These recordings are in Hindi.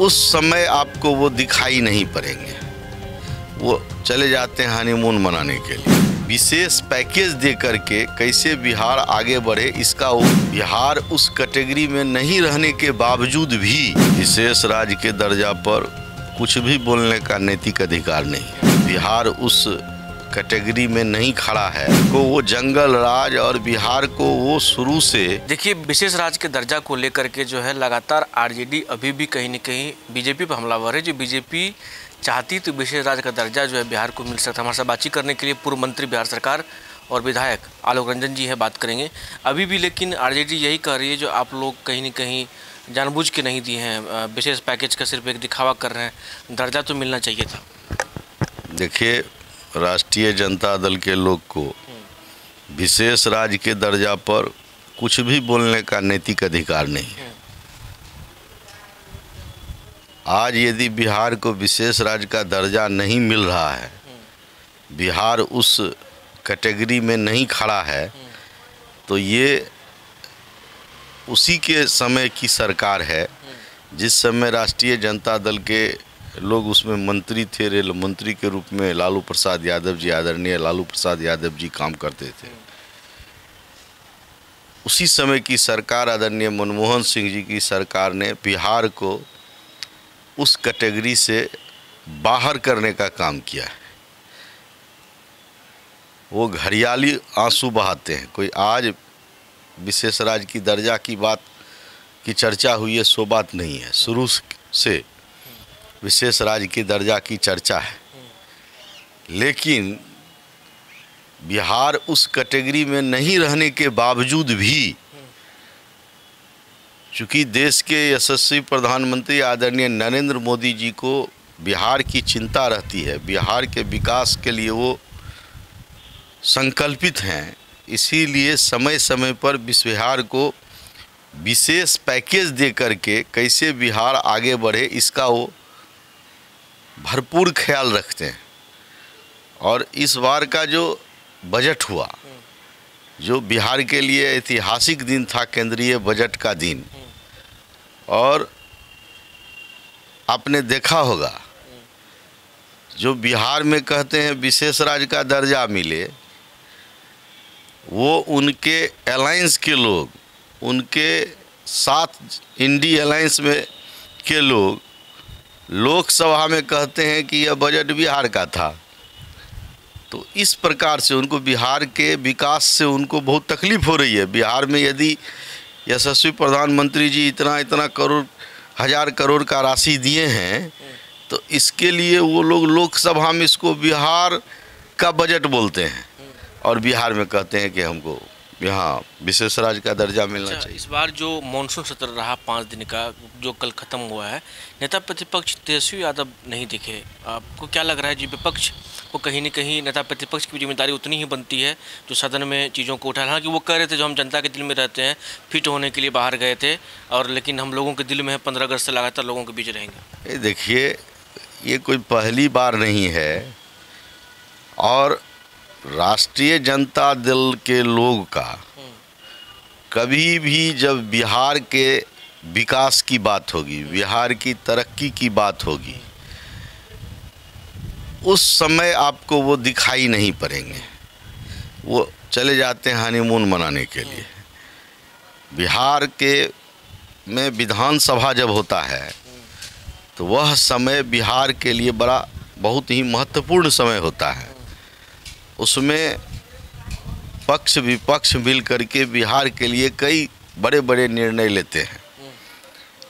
उस समय आपको वो दिखाई नहीं पड़ेंगे। वो चले जाते हैं हनीमून मनाने के लिए। विशेष पैकेज दे करके कैसे बिहार आगे बढ़े, इसका वो बिहार उस कैटेगरी में नहीं रहने के बावजूद भी विशेष राज्य के दर्जा पर कुछ भी बोलने का नैतिक अधिकार नहीं है। बिहार उस कैटेगरी में नहीं खड़ा है। तो वो जंगल राज और बिहार को वो शुरू से देखिए विशेष राज के दर्जा को लेकर के जो है लगातार आरजेडी अभी भी कहीं न कहीं बीजेपी पर हमलावर है। जो बीजेपी चाहती तो विशेष राज्य का दर्जा जो है बिहार को मिल सकता है। हमारे साथ बातचीत करने के लिए पूर्व मंत्री बिहार सरकार और विधायक आलोक रंजन जी है बात करेंगे। अभी भी लेकिन आरजेडी यही कह रही है जो आप लोग कहीं न कहीं जानबूझ के नहीं दिए हैं। विशेष पैकेज का सिर्फ़ एक दिखावा कर रहे हैं। दर्जा तो मिलना चाहिए था। देखिए राष्ट्रीय जनता दल के लोग को विशेष राज्य के दर्जा पर कुछ भी बोलने का नैतिक अधिकार नहीं आज यदि बिहार को विशेष राज्य का दर्जा नहीं मिल रहा है, बिहार उस कैटेगरी में नहीं खड़ा है तो ये उसी के समय की सरकार है, जिस समय राष्ट्रीय जनता दल के लोग उसमें मंत्री थे रेल मंत्री के रूप में लालू प्रसाद यादव जी, आदरणीय लालू प्रसाद यादव जी काम करते थे। उसी समय की सरकार, आदरणीय मनमोहन सिंह जी की सरकार ने बिहार को उस कैटेगरी से बाहर करने का काम किया है। वो घरियाली आँसू बहाते हैं। कोई आज विशेष राज्य की दर्जा की बात, की चर्चा हुई है, सो बात नहीं है। शुरू से विशेष राज्य की दर्जा की चर्चा है। लेकिन बिहार उस कैटेगरी में नहीं रहने के बावजूद भी चूँकि देश के यशस्वी प्रधानमंत्री आदरणीय नरेंद्र मोदी जी को बिहार की चिंता रहती है, बिहार के विकास के लिए वो संकल्पित हैं, इसीलिए समय समय पर बिहार को विशेष पैकेज दे करके कैसे बिहार आगे बढ़े, इसका वो भरपूर ख्याल रखते हैं। और इस बार का जो बजट हुआ, जो बिहार के लिए ऐतिहासिक दिन था, केंद्रीय बजट का दिन, और आपने देखा होगा, जो बिहार में कहते हैं विशेष राज्य का दर्जा मिले, वो उनके अलायंस के लोग, उनके साथ इंडी अलायंस में के लोग लोकसभा में कहते हैं कि यह बजट बिहार का था। तो इस प्रकार से उनको बिहार के विकास से उनको बहुत तकलीफ़ हो रही है। बिहार में यदि यशस्वी प्रधानमंत्री जी इतना इतना करोड़, हज़ार करोड़ का राशि दिए हैं तो इसके लिए वो लोग लोकसभा में इसको बिहार का बजट बोलते हैं। और बिहार में कहते हैं कि हमको यहाँ विशेष राज्य का दर्जा मिलना अच्छा, चाहिए। इस बार जो मानसून सत्र रहा पाँच दिन का जो कल खत्म हुआ है नेता प्रतिपक्ष तेजस्वी यादव नहीं दिखे। आपको क्या लग रहा है जी विपक्ष को कहीं ना कहीं नेता प्रतिपक्ष की ज़िम्मेदारी उतनी ही बनती है जो सदन में चीज़ों को उठा हालाँकि वो कह रहे थे जो हम जनता के दिल में रहते हैं फिट होने के लिए बाहर गए थे और लेकिन हम लोगों के दिल में है पंद्रह अगस्त से लगातार लोगों के बीच रहेंगे। देखिए ये कोई पहली बार नहीं है और राष्ट्रीय जनता दल के लोग का कभी भी जब बिहार के विकास की बात होगी, बिहार की तरक्की की बात होगी, उस समय आपको वो दिखाई नहीं पड़ेंगे। वो चले जाते हैं हनीमून मनाने के लिए। बिहार के में विधानसभा जब होता है तो वह समय बिहार के लिए बड़ा, बहुत ही महत्वपूर्ण समय होता है। उसमें पक्ष विपक्ष मिल करके बिहार के लिए कई बड़े बड़े निर्णय लेते हैं।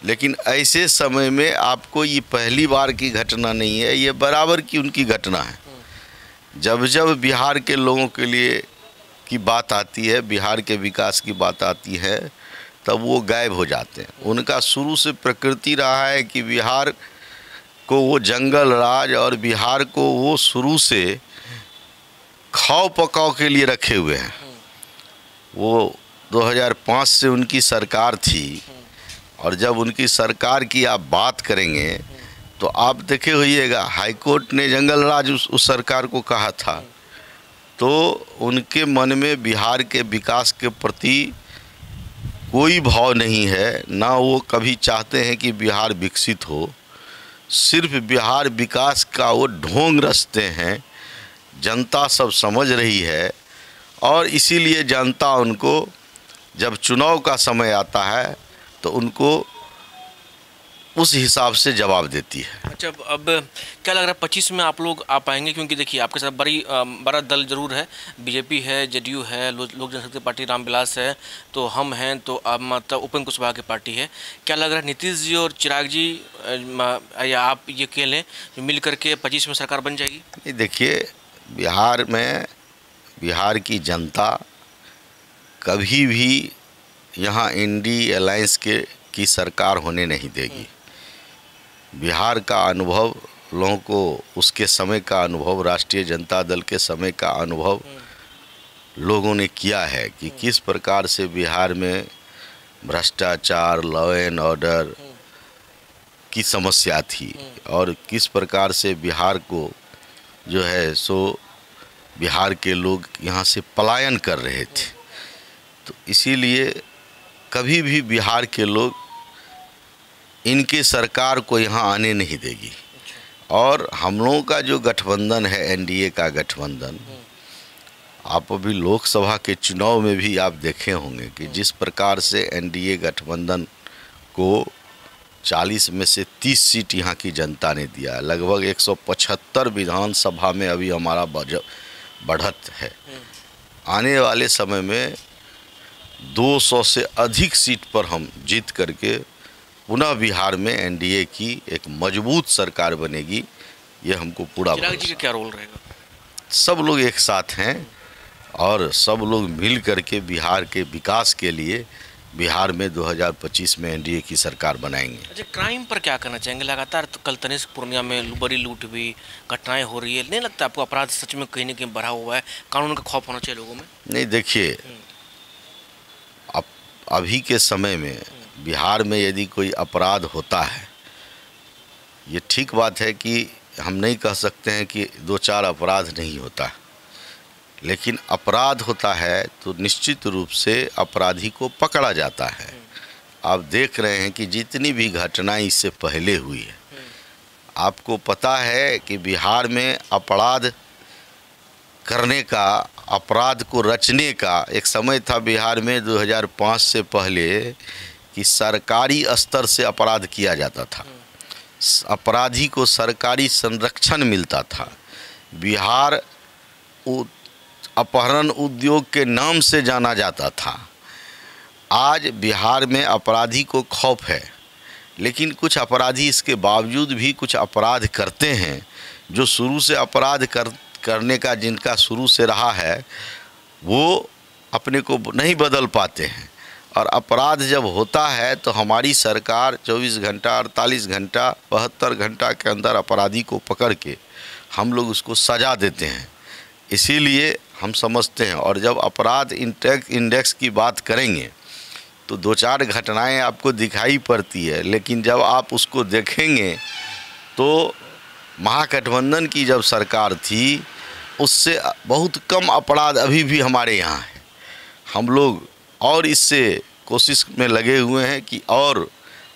लेकिन ऐसे समय में आपको ये पहली बार की घटना नहीं है, ये बराबर की उनकी घटना है। जब जब बिहार के लोगों के लिए की बात आती है, बिहार के विकास की बात आती है, तब वो गायब हो जाते हैं। उनका शुरू से प्रकृति रहा है कि बिहार को वो जंगल राज और बिहार को वो शुरू से खाओ पकाओ के लिए रखे हुए हैं। वो 2005 से उनकी सरकार थी और जब उनकी सरकार की आप बात करेंगे तो आप देखे होइएगा हाईकोर्ट ने जंगल राज उस, उस सरकार को कहा था। तो उनके मन में बिहार के विकास के प्रति कोई भाव नहीं है ना वो कभी चाहते हैं कि बिहार विकसित हो। सिर्फ़ बिहार विकास का वो ढोंग रचते हैं जनता सब समझ रही है और इसीलिए जनता उनको जब चुनाव का समय आता है तो उनको उस हिसाब से जवाब देती है। अच्छा अब क्या लग रहा है पच्चीस में आप लोग आ पाएँगे? क्योंकि देखिए आपके साथ बड़ी बड़ा दल ज़रूर है। बीजेपी है जेडीयू है लो, लोक जनशक्ति पार्टी रामविलास है तो हम हैं तो अब मतलब उपेंद्र कुशवाहा की पार्टी है। क्या लग रहा है नीतीश जी और चिराग जी या आप ये कह लें मिल करके पच्चीस में सरकार बन जाएगी? देखिए बिहार में बिहार की जनता कभी भी यहाँ इंडी अलायंस के, की सरकार होने नहीं देगी। बिहार का अनुभव, लोगों को उसके समय का अनुभव, राष्ट्रीय जनता दल के समय का अनुभव लोगों ने किया है कि किस प्रकार से बिहार में भ्रष्टाचार लॉ एंड ऑर्डर की समस्या थी और किस प्रकार से बिहार को जो है, सो बिहार के लोग यहाँ से पलायन कर रहे थे। तो इसीलिए कभी भी बिहार के लोग इनके सरकार को यहाँ आने नहीं देगी। और हम लोगों का जो गठबंधन है, एनडीए का गठबंधन, आप अभी लोकसभा के चुनाव में भी आप देखे होंगे कि जिस प्रकार से एनडीए गठबंधन को 40 में से 30 सीट यहाँ की जनता ने दिया। है लगभग 175 विधानसभा में अभी हमारा बढ़त है। आने वाले समय में 200 से अधिक सीट पर हम जीत करके पुनः बिहार में एनडीए की एक मज़बूत सरकार बनेगी ये हमको पूरा जी का क्या रोल रहेगा? सब लोग एक साथ हैं और सब लोग मिल करके बिहार के विकास के लिए बिहार में 2025 में एनडीए की सरकार बनाएँगे। अच्छा क्राइम पर क्या करना चाहेंगे? लगातार तो कल तनिष्क पूर्णिया में बड़ी लूट हुई घटनाएँ हो रही है। नहीं लगता आपको अपराध सच में कहीं ना कहीं बढ़ा हुआ है? कानून का खौफ होना चाहिए लोगों में? नहीं देखिए हम्म। अब अभी के समय में बिहार में यदि कोई अपराध होता है ये ठीक बात है कि हम नहीं कह सकते हैं कि दो चार अपराध नहीं होता। लेकिन अपराध होता है तो निश्चित रूप से अपराधी को पकड़ा जाता है। आप देख रहे हैं कि जितनी भी घटनाएँ इससे पहले हुई है। आपको पता है कि बिहार में अपराध करने का, अपराध को रचने का, एक समय था बिहार में 2005 से पहले कि सरकारी स्तर से अपराध किया जाता था। अपराधी को सरकारी संरक्षण मिलता था। बिहार अपहरण उद्योग के नाम से जाना जाता था। आज बिहार में अपराधी को खौफ है, लेकिन कुछ अपराधी इसके बावजूद भी कुछ अपराध करते हैं, जो शुरू से अपराध कर, करने का जिनका शुरू से रहा है, वो अपने को नहीं बदल पाते हैं। और अपराध जब होता है तो हमारी सरकार 24 घंटा 48 घंटा, बहत्तर घंटा के अंदर अपराधी को पकड़ के हम लोग उसको सजा देते हैं। इसीलिए हम समझते हैं। और जब अपराध इंडेक्स की बात करेंगे तो दो चार घटनाएँ आपको दिखाई पड़ती है, लेकिन जब आप उसको देखेंगे तो महागठबंधन की जब सरकार थी, उससे बहुत कम अपराध अभी भी हमारे यहाँ है। हम लोग और इससे कोशिश में लगे हुए हैं कि और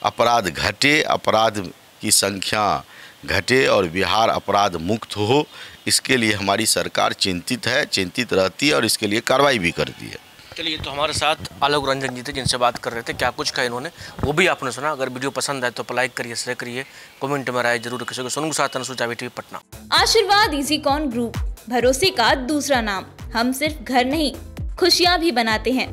अपराध घटे, अपराध की संख्या घटे और बिहार अपराध मुक्त हो। इसके लिए हमारी सरकार चिंतित है चिंतित रहती है और इसके लिए कार्रवाई भी करती है। चलिए तो हमारे साथ आलोक रंजन जी थे जिनसे बात कर रहे थे क्या कुछ कहा इन्होंने? वो भी आपने सुना अगर वीडियो पसंद आए तो लाइक करिए शेयर करिए कमेंट में राय ज़रूर किसी को सुनू साथ अनुसूचा टीवी पटना। आशीर्वाद इजी कॉन ग्रुप भरोसे का दूसरा नाम। हम सिर्फ़ घर नहीं खुशियाँ भी बनाते हैं।